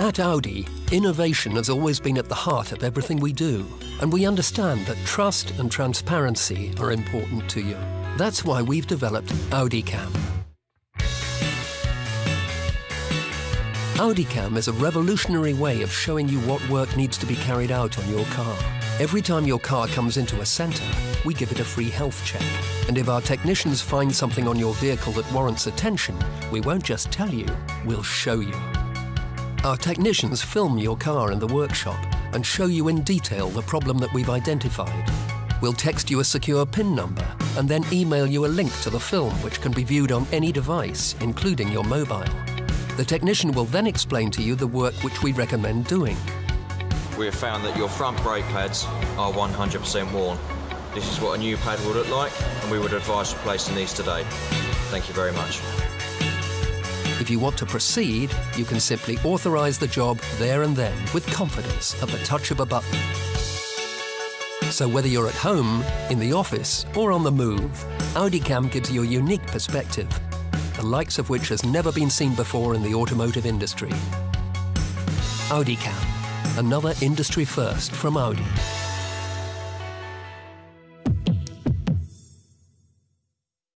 At Audi, innovation has always been at the heart of everything we do, and we understand that trust and transparency are important to you. That's why we've developed AudiCam. AudiCam is a revolutionary way of showing you what work needs to be carried out on your car. Every time your car comes into a centre, we give it a free health check. And if our technicians find something on your vehicle that warrants attention, we won't just tell you, we'll show you. Our technicians film your car in the workshop and show you in detail the problem that we've identified. We'll text you a secure PIN number and then email you a link to the film which can be viewed on any device, including your mobile. The technician will then explain to you the work which we recommend doing. We have found that your front brake pads are 100% worn. This is what a new pad will look like and we would advise replacing these today. Thank you very much. If you want to proceed, you can simply authorise the job there and then with confidence at the touch of a button. So whether you're at home, in the office or on the move, AudiCam gives you a unique perspective, the likes of which has never been seen before in the automotive industry. AudiCam, another industry first from Audi.